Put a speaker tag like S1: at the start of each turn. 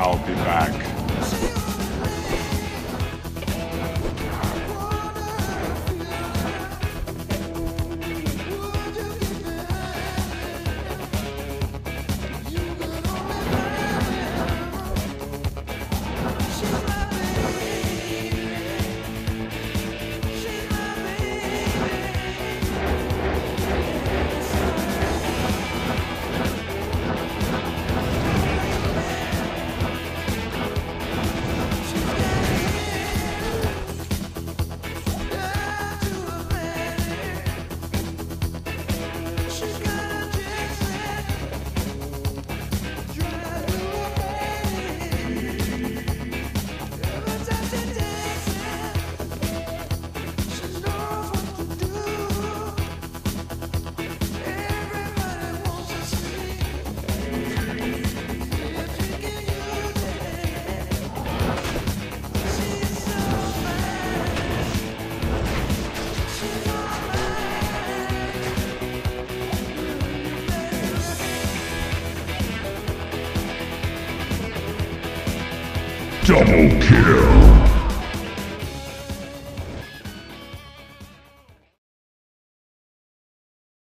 S1: I'll be back. Double kill.